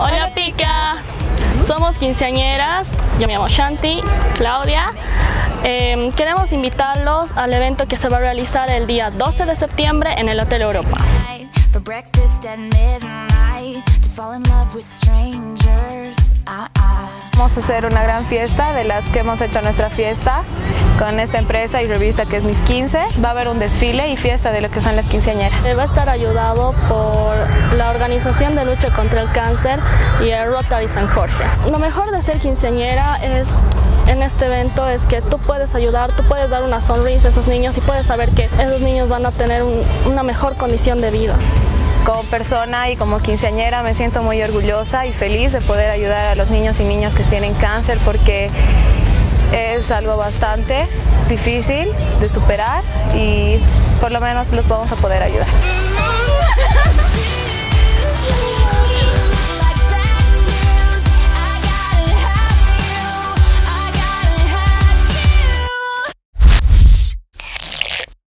Hola Pica, somos quinceañeras, yo me llamo Shanti, Claudia. Em, queremos invitarlos al evento que se va a realizar el día 12 de septiembre en el Hotel Europa. Vamos a hacer una gran fiesta de las que hemos hecho nuestra fiesta con esta empresa y revista que es Mis 15. Va a haber un desfile y fiesta de lo que son las quinceañeras. Va a estar ayudado por la Organización de Lucha contra el Cáncer y el Rotary San Jorge. Lo mejor de ser quinceañera es en este evento es que tú puedes ayudar, tú puedes dar una sonrisa a esos niños y puedes saber que esos niños van a tener una mejor condición de vida. Como persona y como quinceañera me siento muy orgullosa y feliz de poder ayudar a los niños y niñas que tienen cáncer porque es algo bastante difícil de superar y por lo menos los vamos a poder ayudar.